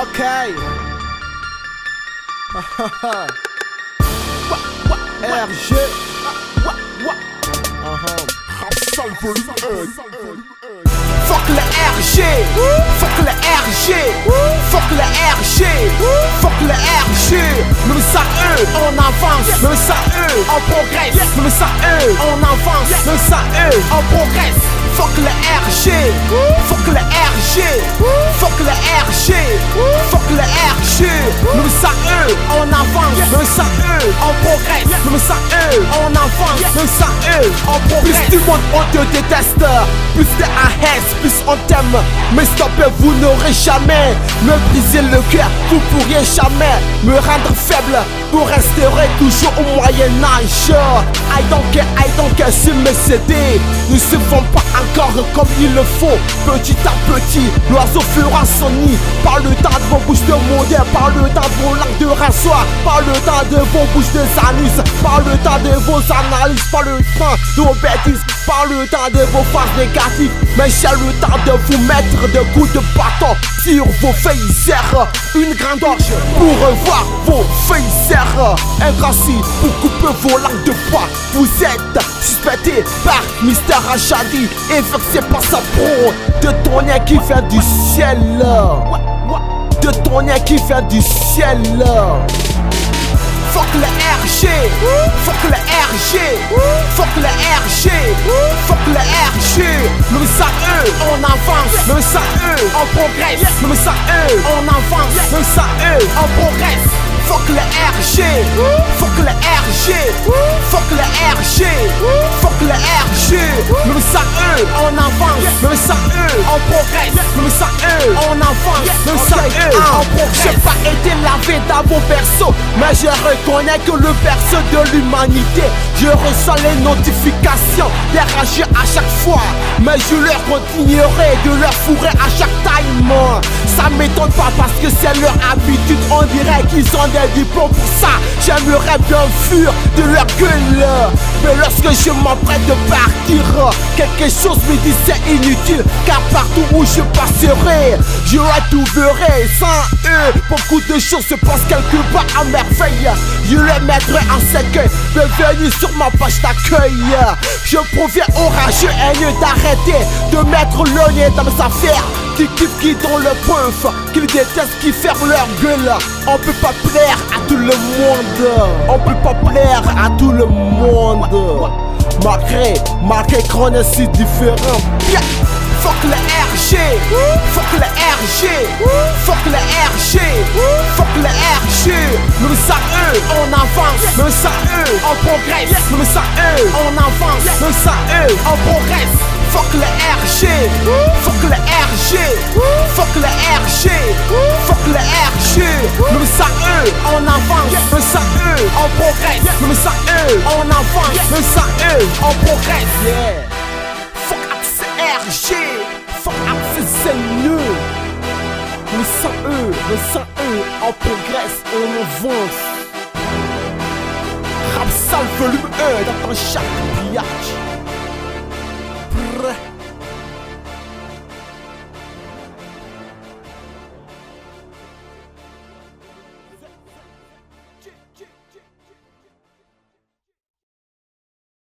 Ok. RG. Fuck le RG, fuck le RG, fuck le RG, fuck le RG. Même ça eux, on avance, même ça eux, on progresse, même ça eux, on avance, même ça eux, on progresse. Fuck le RG, fuck le RG, fuck le RG, fuck le RG. Même ça eux, on avance, même ça eux, on progresse, même ça eux, on avance, même ça eux, on progresse. Plus du monde on te déteste, plus t'es un haine, plus on t'aime. Mais stoppez, vous n'aurez jamais me briser le cœur, vous pourriez jamais me rendre faible. Vous resterez toujours au Moyen-Âge. I don't care, I don't mes CD ne se font pas encore comme il le faut. Petit à petit, l'oiseau fera son nid. Par le temps de vos bouches de modèle, par le temps de vos langues de rasoir, par le temps de vos bouches de anus, par le temps de vos analyses, par le temps de vos bêtises, par le temps de vos phases négatives. Mais j'ai le temps de vous mettre de coups de bâton sur vos faiseurs. Une grande orge pour revoir vos faiseurs. Signe pour couper vos langues de poids. Vous êtes suspecté par Mister Rachadi et vexé par sa pro de tonnerre qui vient du ciel. De tonnerre qui vient du ciel. Fuck le RG, fuck le RG, fuck le RG, fuck le RG. Même ça eux, on avance, même ça eux, on progresse, même ça eux, on avance, même ça eux, on progresse. Fuck le RG, fuck le RG, fuck le RG, fuck le RG. Même ça eux, on avance, même ça eux, on progresse, même ça eux, on avance, même ça eux, on progresse. J'ai pas été lavé dans vos persos, mais je reconnais que le perso de l'humanité, je reçois les notifications des à chaque fois, mais je leur continuerai de leur fourrer à. Ça m'étonne pas parce que c'est leur habitude, on dirait qu'ils ont des diplômes pour ça. J'aimerais bien fuir de leur gueule, mais lorsque je m'apprête de partir, quelque chose me dit c'est inutile, car partout où je passerai, je retrouverai sans eux. Beaucoup de choses se passent quelque part à merveille. Je les mettrai en secret, bienvenue sur ma page d'accueil. Je proviens au rageux haineux d'arrêter de mettre le nez dans mes affaires. Qui kiffent, qui dont le preuve, qu'ils détestent, qui ferment leur gueule. On peut pas plaire à tout le monde. On peut pas plaire à tout le monde. Malgré, malgré qu'on est si différent. Fuck le RG, fuck le RG, fuck le RG, fuck le RG. Même ça eux, on avance, même ça eux, on progresse, même ça eux, on avance, même ça eux, on progresse. Fuck le RG, fuck le RG, fuck le RG, fuck le RG. Même ça eux, on avance, même ça eux, on progresse, même ça eux, on avance, même ça eux, on progresse. Yeah. Fuck RG, fuck c'est nul. Mais sans eux, mais sans eux, on progresse, on avance. Rap sale volume 1 dans ton chaque pillage.